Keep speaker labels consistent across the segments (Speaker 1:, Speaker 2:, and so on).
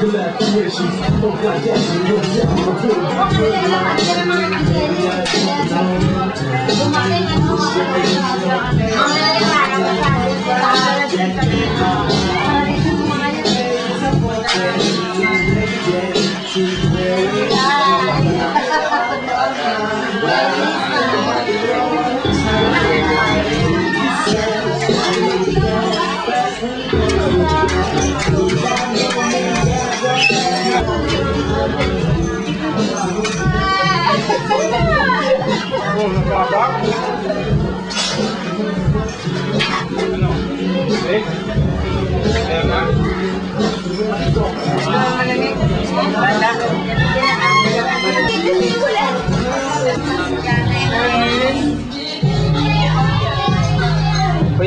Speaker 1: Don't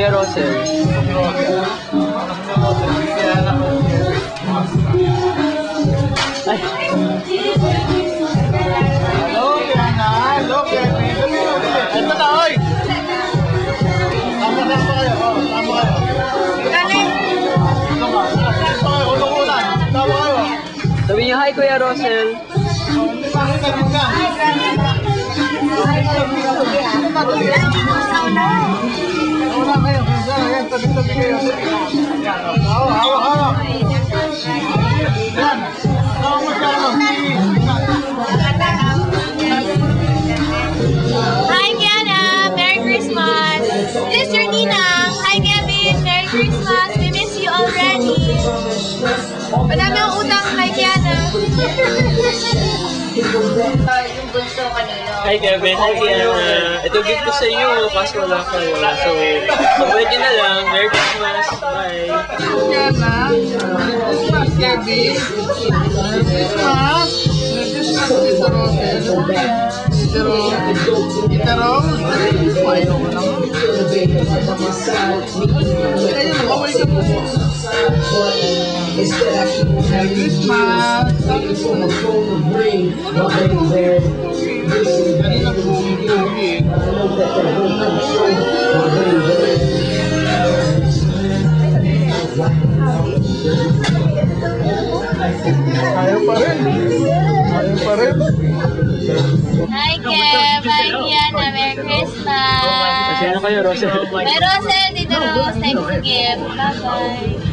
Speaker 1: Piero Series.
Speaker 2: Ay. Look at
Speaker 3: na, look at me, look at me. Ito na, oy! Tama na pa kayo, oh, tama kayo. Galing! Tama, tama kayo, utukulan. Tama kayo.
Speaker 2: Sabi niyo, hi Kuya Rosel.
Speaker 3: Bakit ka rin ka? Hi, Kuya Rosel.
Speaker 1: Hi, Kiana! Merry Christmas! This is your Ninang! Hi, Kevin! Merry Christmas! We miss you already! Madami ang utang kay Kiana!
Speaker 2: Hi Kevin, hi Kiana. Ito gift ko sa iyo, kaso wala ka. Wala. So, pag nyo na lang. Merry Christmas. Bye.
Speaker 3: Yana. Christmas, Kevin. Merry Christmas. Merry Christmas, Tita Rosel. Tita Rose. Tita Rose. Paano ko naman? Ayun, bawal ka po. Merry Christmas. Kanina bugi-bugi eh. Ayaw pa rin. Ayaw pa rin.
Speaker 1: Hi, Kev! Hi, Kiana! Merry Christmas!
Speaker 2: Kasi ano kayo, Rosel?
Speaker 1: May Rosel, Tita Rose, thanks to gift. Bye-bye!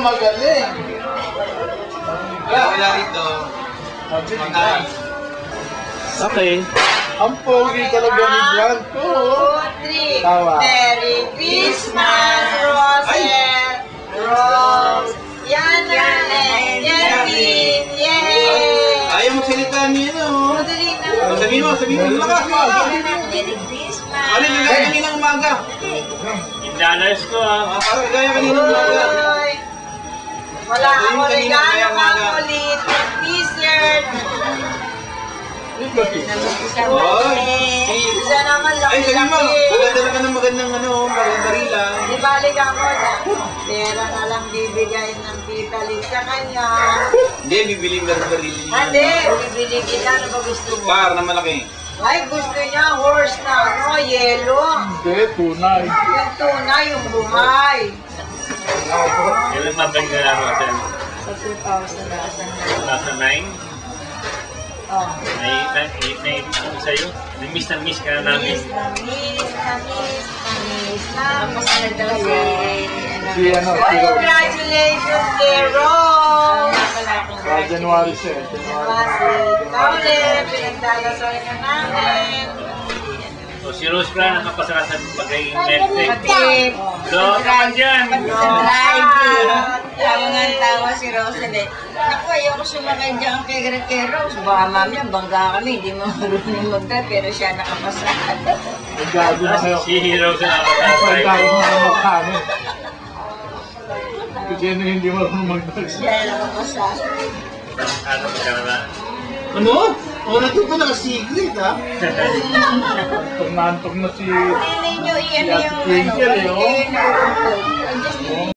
Speaker 3: magaling.
Speaker 4: Wala rito. Makain.
Speaker 2: Okay.
Speaker 3: Ang pogi talaga ni
Speaker 1: three.
Speaker 3: Tawa.
Speaker 1: Merry Christmas, Rosel! Rose! Yana! Kevin! Yay!
Speaker 4: Ayaw magsalita niya na, oh.
Speaker 1: Madali na.
Speaker 4: Oh, Sabihin mo, sabihin mo.
Speaker 1: Merry Christmas!
Speaker 4: Ano yung gaya kanina umaga?
Speaker 2: Dollars ko ah.
Speaker 4: Ah, Parang gaya kanina umaga.
Speaker 1: Wala
Speaker 4: kanina,
Speaker 1: regalo kang ulit. T-shirt. Isa naman
Speaker 4: Ay, sabihin mo. Magdadala ka ng magandang ano, oh,
Speaker 5: balikan mo na. Pera na lang bibigay ng tita Liz sa kanya.
Speaker 4: Hindi, bibili barili niya.
Speaker 5: Hindi, bibili kita. Ano ba gusto mo?
Speaker 4: Par na malaki.
Speaker 5: Ay, gusto niya horse na ano, yellow.
Speaker 3: Hindi, tunay.
Speaker 5: Yung tuna, yung buhay.
Speaker 6: Ilan mabang ka naman sa
Speaker 5: Sa 2,000 na
Speaker 6: nasa 9?
Speaker 5: Oh.
Speaker 6: May, may, ano sa'yo? Namiss na miss ka na namin.
Speaker 5: Miss na miss, na miss, na miss, na miss na daw si...
Speaker 3: Si ano, si
Speaker 5: Congratulations, Rose!
Speaker 3: Ah, January 7. January
Speaker 5: Ikaw ulit, pinagdadasal ka namin.
Speaker 6: O si Rose pala nakapasara sa bagay Netflix.
Speaker 5: Pati,
Speaker 6: Hello, naman dyan!
Speaker 5: Friday. Tawa nga ang tawa si Rosalie. Ako, ayoko sumakay dyan kay Greg kay Rose. Baka mamaya, bangga kami. Hindi mo marunong magdal, pero siya nakapasa.
Speaker 3: Ang gago na kayo.
Speaker 6: Si Rose na
Speaker 3: Ang
Speaker 6: nakapasara.
Speaker 3: gago na magkano. Kasi ano hindi marunong magdals.
Speaker 5: Siya nakapasa.
Speaker 6: Ano ka na?
Speaker 4: Ano? O, nandun pa naka-secret, ha?
Speaker 3: Pag naantog na si...
Speaker 5: Hindi ninyo, iyan
Speaker 3: Si Ate
Speaker 5: yung